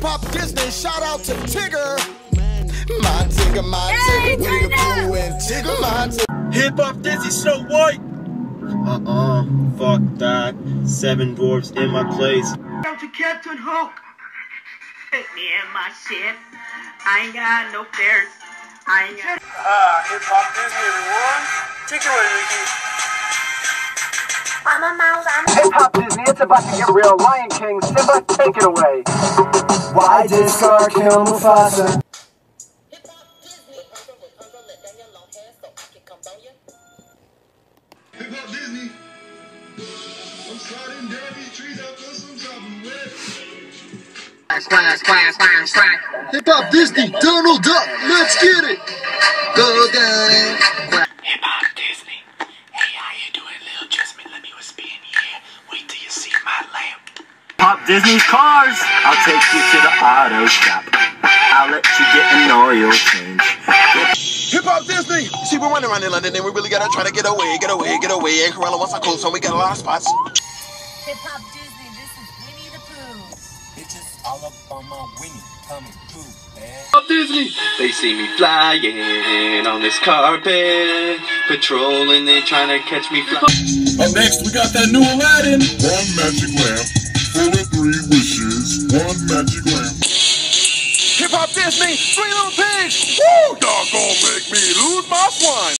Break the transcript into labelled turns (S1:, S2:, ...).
S1: Hip Hop Disney, shout out to Tigger. My Tigger, my Tigger, Winnie the Pooh and Tigger, my Tigger.
S2: Hip Hop Disney, Snow White. Uh-uh, fuck that. Seven dwarfs in my place.
S3: Out to Captain Hook. Take me in my ship. I ain't got no fears. I ain't got.
S2: Ah, Hip Hop Disney, everyone. Take it away, Ricky.
S3: I'm a mouse. I'm a.
S4: Hip Hop Disney, it's about to get real. Lion King, Simba, take it away. Why did Scar kill Mufasa?
S5: Hip Hop Disney. Uncle Rapunzel, let down your long hair so I can come on you.
S6: Hip Hop Disney. I'm sliding down these trees after some chopping wet.
S1: Hip Hop Disney, Donald Duck, let's get it. Go down.
S7: Hip Hop Disney. Hey, how you doing, little Jasmine? Let me whisper in your ear. Wait till you see my lamp.
S4: Disney's cars. I'll take you to the auto shop. I'll let you get an oil change.
S1: Hip Hop Disney. See, we're running around in London and we really gotta try to get away, get away, get away. And Cruella wants our cool, so we got a lot of spots.
S8: Hip Hop Disney, this is Winnie the Pooh.
S9: Bitches all up on my Winnie coming through, man.
S2: Hip Hop Disney. They see me flying on this carpet, patrolling, they're trying to catch me flying.
S6: Up next, we got that new Aladdin. One magic lamp, full of three wishes. One magic lamp.
S1: Hip Hop Disney, Three Little Pigs. Woo! Y'all gonna make me lose my swine.